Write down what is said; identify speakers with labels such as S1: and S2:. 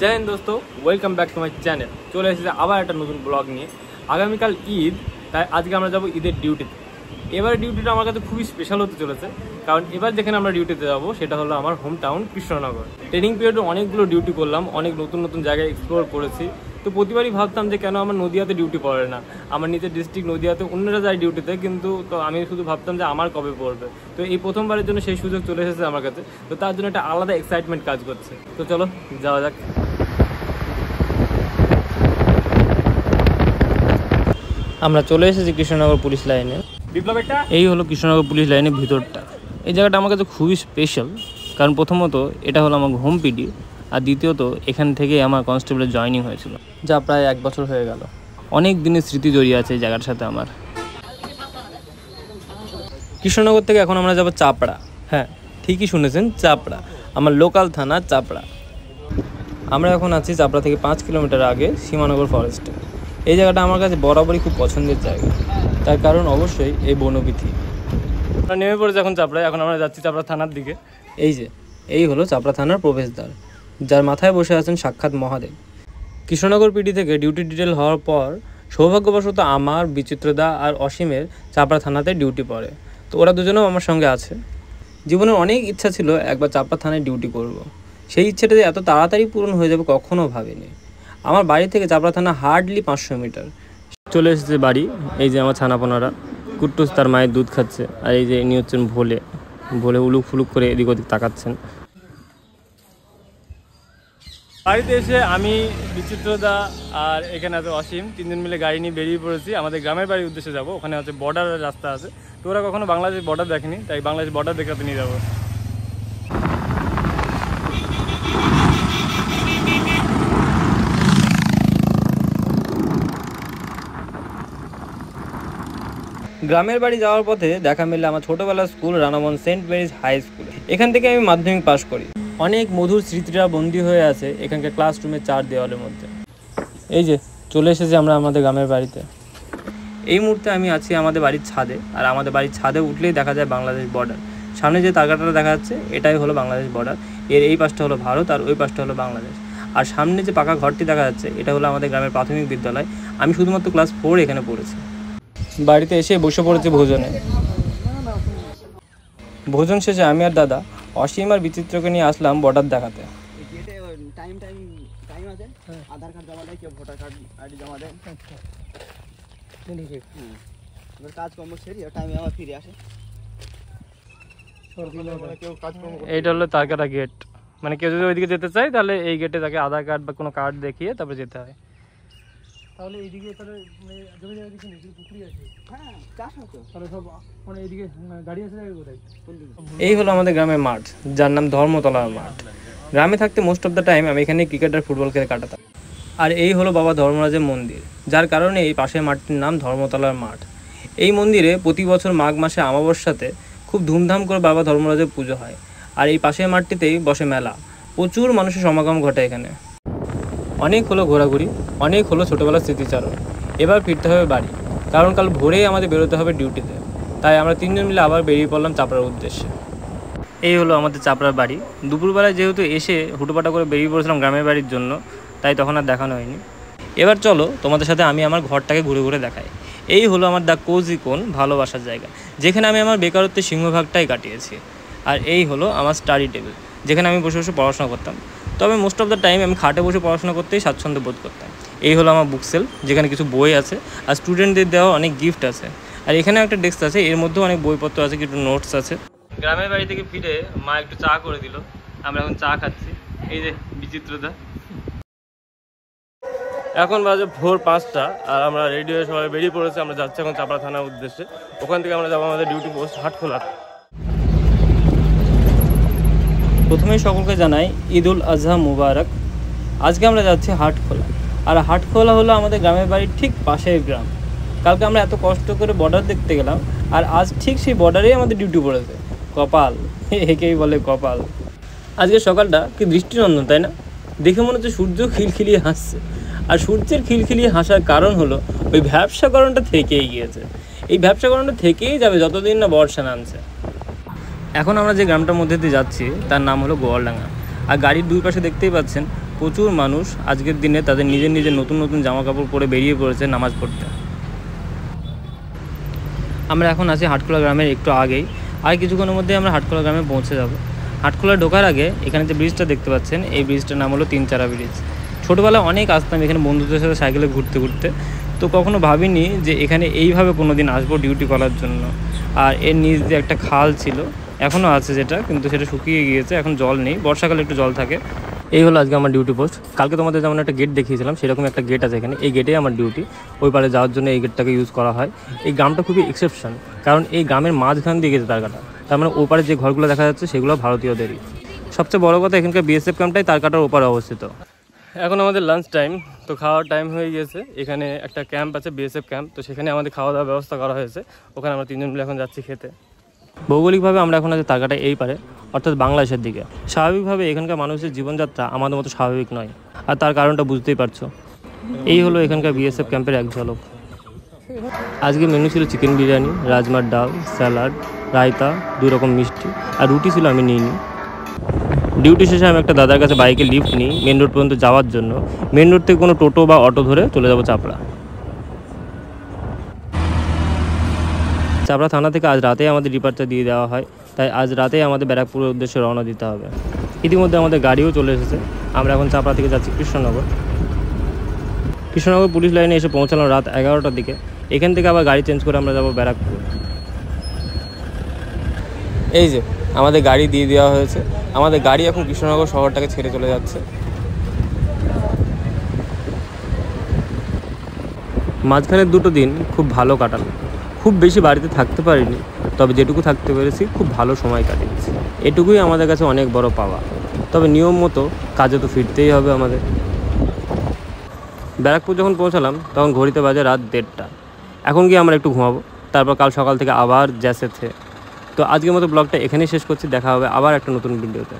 S1: জয় হিন্দ দোস্ত welcome back to my channel চলে এসেছে আবার একটা নতুন ব্লগ নিয়ে। আগামীকাল ঈদ, তাই আজকে আমরা যাব ঈদের ডিউটিতে এবার ডিউটিটা আমার কাছে খুবই স্পেশাল হতে চলেছে। কারণ এবার যেখানে আমরা ডিউটিতে যাব, সেটা হলো আমার হোম টাউন কৃষ্ণনগর ট্রেনিং পিরিয়ডে অনেকগুলো ডিউটি করলাম, অনেক নতুন নতুন জায়গায় এক্সপ্লোর করেছি। তো প্রতিবারই ভাবতাম যে কেন আমার নদিয়াতে ডিউটি পড়ে না। আমার নিজের ডিস্ট্রিক্ট নদিয়াতে অন্যরা যায় ডিউটিতে কিন্তু তো আমি শুধু ভাবতাম যে আমার কবে পড়বে। তো এই প্রথমবারের জন্য সেই সুযোগ চলে এসেছে আমার কাছে। তো তার জন্য একটা আলাদা এক্সাইটমেন্ট কাজ করছে। তো চলো, যাওয়া যাক। আমরা চলে এসেছি কৃষ্ণনগর পুলিশ লাইনে। এই হলো কৃষ্ণনগর পুলিশ লাইনের ভিতরটা। এই জায়গাটা আমার কাছে খুবই স্পেশাল কারণ প্রথমত এটা হলো আমার হোম পিডি আর দ্বিতীয়ত এখান থেকে আমার কনস্টেবলের জয়নিং হয়েছিল যা প্রায় এক বছর হয়ে গেল। অনেক দিনের স্মৃতি জড়িয়ে আছে এই জায়গার সাথে আমার। কৃষ্ণনগর থেকে এখন আমরা যাব চাপড়া। হ্যাঁ ঠিকই শুনেছেন চাপড়া। আমার লোকাল থানা চাপড়া। আমরা এখন আছি চাপড়া থেকে পাঁচ কিলোমিটার আগে সীমানগর ফরেস্টে এই জায়গাটা আমার কাছে বরাবরই খুব পছন্দের জায়গা। তার কারণ অবশ্যই এই বনবিথি আমরা নেমে পড়েছি এখন চাপড়ায় এখন আমরা যাচ্ছি চাপড়া থানার দিকে। এই যে এই হলো চাপড়া থানার প্রবেশদ্বার যার মাথায় বসে আছেন সাক্ষাৎ মহাদেব। কৃষ্ণনগর পিডি থেকে ডিউটি ডিটেল হওয়ার পর সৌভাগ্যবশত আমার বিচিত্রদা আর অসীমের চাপড়া থানাতে ডিউটি পড়ে। তো ওরা দুজনেও আমার সঙ্গে আছে। জীবনের অনেক ইচ্ছা ছিল একবার চাপড়া থানায় ডিউটি করব। সেই ইচ্ছেটা যে এত তাড়াতাড়ি পূরণ হয়ে যাবে কখনো ভাবিনি। আমার বাড়ি থেকে চাপড়া থানা হার্ডলি পাঁচশো মিটার। চলে এসেছে বাড়ি এই যে আমার ছানাপোনারা। কুট্টুস তার মায়ের দুধ খাচ্ছে আর এই যে ইনি হচ্ছেন ভোলে। ভোলে উলুক ফুলুক করে এদিক ওদিক তাকাচ্ছেন। বাড়িতে এসে আমি বিচিত্রদা আর এখানে আছে অসীম তিনজন মিলে গাড়ি নিয়ে বেরিয়ে পড়েছি। আমাদের গ্রামের বাড়ির উদ্দেশ্যে যাব ওখানে হচ্ছে বর্ডার রাস্তা আছে। তো ওরা কখনো বাংলাদেশ বর্ডার দেখেনি তাই বাংলাদেশ বর্ডার দেখাতে নিয়ে যাব। গ্রামের বাড়ি যাওয়ার পথে দেখা মিললে আমার ছোটবেলার স্কুল রানামন সেন্ট মেরিজ হাই স্কুল। এখান থেকে আমি মাধ্যমিক পাশ করি। অনেক মধুর স্মৃতিরা বন্দী হয়ে আছে এখানকার ক্লাসরুমের চার দেওয়ালের মধ্যে। এই যে, চলে এসেছি আমরা আমাদের গ্রামের বাড়িতে। এই মুহূর্তে আমি আছি আমাদের বাড়ির ছাদে, আর আমাদের বাড়ির ছাদে উঠলেই দেখা যায় বাংলাদেশ বর্ডার সামনে যে তারকাটা দেখা যাচ্ছে, এটাই হলো বাংলাদেশ বর্ডার এর এই পাশটা হলো ভারত, আর ওই পাশটা হলো বাংলাদেশ। আর সামনে যে পাকা ঘরটি দেখা যাচ্ছে, এটা হলো আমাদের গ্রামের প্রাথমিক বিদ্যালয়। আমি শুধুমাত্র ক্লাস ফোর এখানে পড়েছি। বাড়িতে এসে বসে পড়েছি ভোজনে। ভোজন শেষে আমি আর দাদা অসীম আর বিচিত্রকে নিয়ে আসলাম বর্ডার দেখাতে।
S2: টাইম টাইম আধার কার্ড জমা দেয় কেউ ভোটার কার্ড আইডি জমা দেয় সেরি টাইমে আসে
S1: এইটা হলো তারকাটা গেট মানে কেউ যদি ওইদিকে যেতে চায়, তাহলে এই গেটে তাকে আধার কার্ড বা কোনো কার্ড দেখিয়ে তারপরে যেতে হয়।
S3: তাহলে এইদিকে তাহলে মানে জমি জায়গা দিচ্ছি নাকি পুকুরি আছে?
S2: হ্যাঁ চাষ হতো
S3: তাহলে সব মানে এইদিকে গাড়ি আছে কোথায়?
S1: এই হলো আমাদের গ্রামের মাঠ যার নাম ধর্মতলার মাঠ। গ্রামে থাকতে মোস্ট অফ দ্য টাইম আমি এখানে ক্রিকেট আর ফুটবল খেলে কাটাতাম। আর এই হলো বাবা ধর্মরাজের মন্দির যার কারণে এই পাশের মাঠটির নাম ধর্মতলার মাঠ। এই মন্দিরে প্রতি বছর মাঘ মাসে আমাবস্যাতে খুব ধুমধাম করে বাবা ধর্মরাজের পুজো হয়। আর এই পাশের মাঠটিতেই বসে মেলা। প্রচুর মানুষের সমাগম ঘটে এখানে। অনেক হলো ঘোরাঘুরি, অনেক হলো ছোটোবেলার স্মৃতিচারণ। এবার ফিরতে হবে বাড়ি, কারণ কাল ভোরেই আমাদের বেরোতে হবে ডিউটিতে। তাই আমরা তিনজন মিলে আবার বেরিয়ে পড়লাম চাপড়ার উদ্দেশ্যে। এই হলো আমাদের চাপড়ার বাড়ি। দুপুরবেলায় যেহেতু এসে হুটোপাটা করে বেরিয়ে পড়েছিলাম গ্রামের বাড়ির জন্য, তাই তখন আর দেখানো হয়নি। এবার চলো তোমাদের সাথে আমি আমার ঘরটাকে ঘুরে ঘুরে দেখাই। এই হলো আমার দ্য কোজি কোন ভালোবাসার জায়গা, যেখানে আমি আমার বেকারত্বের সিংহভাগটাই কাটিয়েছি। আর এই হলো আমার স্টাডি টেবিল যেখানে আমি বসে বসে পড়াশোনা করতাম। তবে মোস্ট অফ দ্য টাইম আমি খাটে বসে পড়াশোনা করতেই স্বাচ্ছন্দ্য বোধ করতাম। এই হলো আমার বুক সেল যেখানে কিছু বই আছে আর স্টুডেন্টদের দেওয়া অনেক গিফট আছে। আর এখানে একটা ডেস্ক আছে এর মধ্যেও অনেক বইপত্র আছে কিছু নোটস আছে। গ্রামের বাড়ি থেকে ফিরে মা একটু চা করে দিল। আমরা এখন চা খাচ্ছি। এই যে বিচিত্রতা। এখন বাজে ভোর পাঁচটা আর আমরা রেডি হয়ে সবাই বেরিয়ে পড়েছি। আমরা যাচ্ছি এখন চাপড়া থানার উদ্দেশ্যে। ওখান থেকে আমরা যাব আমাদের ডিউটি পোস্ট হাটখোলা প্রথমেই সকলকে জানাই ঈদ উল আজহা মুবারক। আজকে আমরা যাচ্ছি হাটখোলা। আর হাটখোলা হলো আমাদের গ্রামের বাড়ির ঠিক পাশের গ্রাম। কালকে আমরা এত কষ্ট করে বর্ডার দেখতে গেলাম, আর আজ ঠিক সেই বর্ডারেই আমাদের ডিউটি পড়েছে। কপাল একেই বলে কপাল। আজকে সকালটা কি দৃষ্টিনন্দন, তাই না? দেখে মনে হচ্ছে সূর্য খিলখিলিয়ে হাসছে। আর সূর্যের খিলখিলিয়ে হাসার কারণ হলো, ওই ব্যবসাকরণটা থেকেই গিয়েছে। এই ব্যবসাকরণটা থেকেই যাবে যতদিন না বর্ষা নামছে। এখন আমরা যে গ্রামটার মধ্যে দিয়ে যাচ্ছি, তার নাম হলো গোয়ালডাঙ্গা। আর গাড়ির দুই পাশে দেখতেই পাচ্ছেন, প্রচুর মানুষ আজকের দিনে তাদের নিজের নিজের নতুন নতুন জামা কাপড় পরে বেরিয়ে পড়েছে নামাজ পড়তে। আমরা এখন আছি হাটখোলা গ্রামের একটু আগেই। আর কিছুক্ষণের মধ্যে আমরা হাটখোলা গ্রামে পৌঁছে যাব। হাটখোলা ঢোকার আগে এখানে যে ব্রিজটা দেখতে পাচ্ছেন, এই ব্রিজটার নাম হলো তিনচারা ব্রিজ ছোটোবেলায় অনেক আসতাম এখানে বন্ধুদের সাথে সাইকেলে ঘুরতে ঘুরতে। তো কখনো ভাবিনি যে এখানে এইভাবে কোনো দিন আসব ডিউটি করার জন্য। আর এর নিচ দিয়ে একটা খাল ছিল এখনও আছে যেটা, কিন্তু সেটা শুকিয়ে গিয়েছে, এখন জল নেই, বর্ষাকালে একটু জল থাকে। এই হলো আজকে আমার ডিউটি পোস্ট কালকে তোমাদের যেমন একটা গেট দেখিয়েছিলাম, সেরকম একটা গেট আছে এখানে। এই গেটেই আমার ডিউটি ওই পারে যাওয়ার জন্য এই গেটটাকে ইউজ করা হয়। এই গ্রামটা খুবই এক্সেপশন কারণ এই গ্রামের মাঝখান দিয়ে গেছে তার কাটা তার মানে ওপারে যে ঘরগুলো দেখা যাচ্ছে, সেগুলো ভারতীয়দেরই। সবচেয়ে বড় কথা এখানকার বিএসএফ ক্যাম্পটাই তার কাটার ওপারে অবস্থিত। এখন আমাদের লাঞ্চ টাইম তো খাওয়ার টাইম হয়ে গিয়েছে। এখানে একটা ক্যাম্প আছে বিএসএফ ক্যাম্প তো সেখানে আমাদের খাওয়া দাওয়ার ব্যবস্থা করা হয়েছে। ওখানে আমরা তিনজন মিলে এখন যাচ্ছি খেতে। ভৌগোলিকভাবে আমরা এখন আছি তারকাটা এই পারে, অর্থাৎ বাংলাদেশের দিকে। স্বাভাবিকভাবে এখানকার মানুষের জীবনযাত্রা আমাদের মতো স্বাভাবিক নয়। আর তার কারণটা বুঝতেই পারছ। এই হলো এখানকার বিএসএফ ক্যাম্পের এক ঝলক। আজকে মেনু ছিল চিকেন বিরিয়ানি, রাজমার ডাল স্যালাড রায়তা, দুই রকম মিষ্টি, আর রুটি ছিল আমি নিইনি। ডিউটি শেষে আমি একটা দাদার কাছে বাইকে লিফ্ট নিই মেন রোড পর্যন্ত যাওয়ার জন্য। মেন রোড থেকে কোনো টোটো বা অটো ধরে চলে যাব চাপড়া। চাপড়া থানা থেকে আজ রাতেই আমাদের ডিপার্চার দিয়ে দেওয়া হয়। তাই আজ রাতেই আমাদের ব্যারাকপুরের উদ্দেশ্যে রওনা দিতে হবে। ইতিমধ্যে আমাদের গাড়িও চলে এসেছে। আমরা এখন চাপড়া থেকে যাচ্ছি কৃষ্ণনগর। কৃষ্ণনগর পুলিশ লাইনে এসে পৌঁছালাম রাত এগারোটার দিকে। এখান থেকে আবার গাড়ি চেঞ্জ করে আমরা যাব ব্যারাকপুর। এই যে, আমাদের গাড়ি দিয়ে দেওয়া হয়েছে। আমাদের গাড়ি এখন কৃষ্ণনগর শহরটাকে ছেড়ে চলে যাচ্ছে। মাঝখানের দুটো দিন খুব ভালো কাটালো। খুব বেশি বাড়িতে থাকতে পারিনি, তবে যেটুকু থাকতে পেরেছি, খুব ভালো সময় কাটিয়েছি। এটুকুই আমাদের কাছে অনেক বড় পাওয়া। তবে নিয়ম মতো কাজে তো ফিরতেই হবে আমাদের। ব্যারাকপুর যখন পৌঁছালাম, তখন ঘড়িতে বাজে রাত দেড়টা। এখন গিয়ে আমরা একটু ঘুমাবো, তারপর কাল সকাল থেকে আবার জ্যাসেতে তো আজকের মতো ব্লগটা এখানেই শেষ করছি, দেখা হবে আবার একটা নতুন ভিডিওতে।